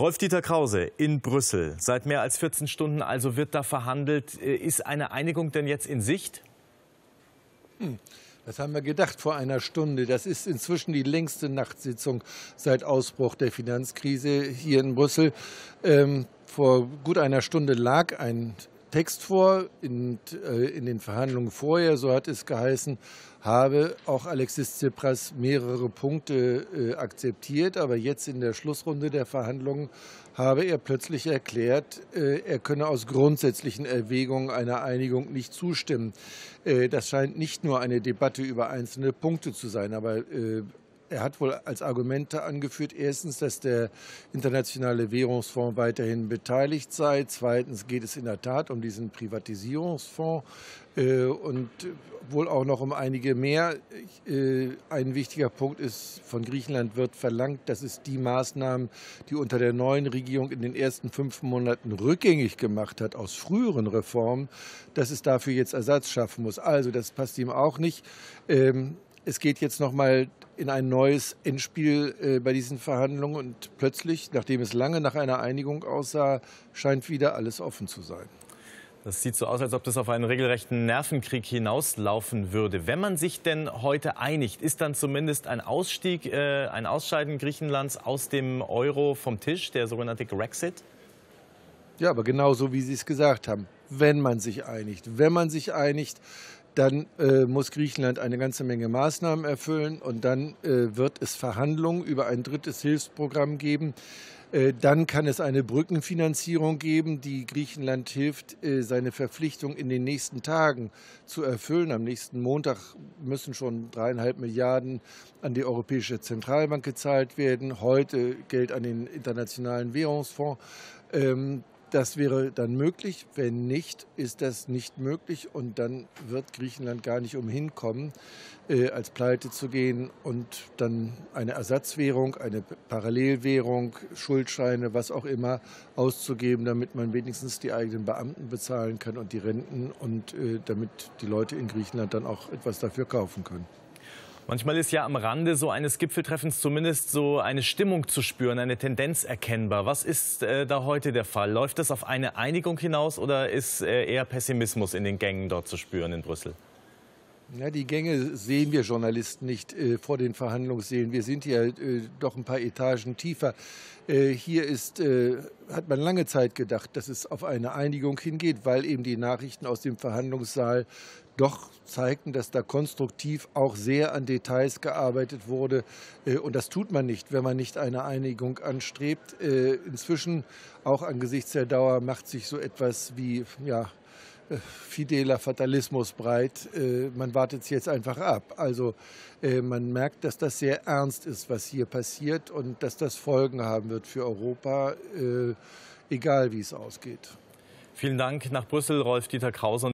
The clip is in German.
Rolf-Dieter Krause in Brüssel. Seit mehr als 14 Stunden also wird da verhandelt. Äh, ist eine Einigung denn jetzt in Sicht? Hm. Das haben wir gedacht vor einer Stunde. Das ist inzwischen die längste Nachtsitzung seit Ausbruch der Finanzkrise hier in Brüssel. Ähm, vor gut einer Stunde lag ein Text vor in, äh, in den Verhandlungen vorher, so hat es geheißen, habe auch Alexis Tsipras mehrere Punkte äh, akzeptiert, aber jetzt in der Schlussrunde der Verhandlungen habe er plötzlich erklärt, äh, er könne aus grundsätzlichen Erwägungen einer Einigung nicht zustimmen. Äh, das scheint nicht nur eine Debatte über einzelne Punkte zu sein, aber äh, er hat wohl als Argumente angeführt, erstens, dass der Internationale Währungsfonds weiterhin beteiligt sei. Zweitens geht es in der Tat um diesen Privatisierungsfonds äh, und wohl auch noch um einige mehr. Äh, ein wichtiger Punkt ist, von Griechenland wird verlangt, dass es die Maßnahmen, die unter der neuen Regierung in den ersten fünf Monaten rückgängig gemacht hat aus früheren Reformen, dass es dafür jetzt Ersatz schaffen muss. Also das passt ihm auch nicht. Ähm, es geht jetzt noch mal in ein neues Endspiel äh, bei diesen Verhandlungen und plötzlich, nachdem es lange nach einer Einigung aussah, scheint wieder alles offen zu sein. Das sieht so aus, als ob das auf einen regelrechten Nervenkrieg hinauslaufen würde. Wenn man sich denn heute einigt, ist dann zumindest ein Ausstieg, äh, ein Ausscheiden Griechenlands aus dem Euro vom Tisch, der sogenannte Grexit? Ja, aber genauso wie Sie es gesagt haben, wenn man sich einigt. Wenn man sich einigt, dann äh, muss Griechenland eine ganze Menge Maßnahmen erfüllen und dann äh, wird es Verhandlungen über ein drittes Hilfsprogramm geben. Äh, dann kann es eine Brückenfinanzierung geben, die Griechenland hilft, äh, seine Verpflichtung in den nächsten Tagen zu erfüllen. Am nächsten Montag müssen schon dreieinhalb Milliarden an die Europäische Zentralbank gezahlt werden. Heute Geld an den Internationalen Währungsfonds. Ähm, das wäre dann möglich. Wenn nicht, ist das nicht möglich. Und dann wird Griechenland gar nicht umhin kommen, äh, als Pleite zu gehen und dann eine Ersatzwährung, eine Parallelwährung, Schuldscheine, was auch immer auszugeben, damit man wenigstens die eigenen Beamten bezahlen kann und die Renten und äh, damit die Leute in Griechenland dann auch etwas dafür kaufen können. Manchmal ist ja am Rande so eines Gipfeltreffens zumindest so eine Stimmung zu spüren, eine Tendenz erkennbar. Was ist äh, da heute der Fall? Läuft das auf eine Einigung hinaus oder ist äh, eher Pessimismus in den Gängen dort zu spüren in Brüssel? Ja, die Gänge sehen wir Journalisten nicht äh, vor den Verhandlungssälen. Wir sind ja äh, doch ein paar Etagen tiefer. Äh, hier ist, äh, hat man lange Zeit gedacht, dass es auf eine Einigung hingeht, weil eben die Nachrichten aus dem Verhandlungssaal doch zeigten, dass da konstruktiv auch sehr an Details gearbeitet wurde. Äh, und das tut man nicht, wenn man nicht eine Einigung anstrebt. Äh, inzwischen, auch angesichts der Dauer, macht sich so etwas wie ja, fideler Fatalismus breit. Man wartet es jetzt einfach ab. Also man merkt, dass das sehr ernst ist, was hier passiert und dass das Folgen haben wird für Europa, egal wie es ausgeht. Vielen Dank nach Brüssel, Rolf-Dieter Krause.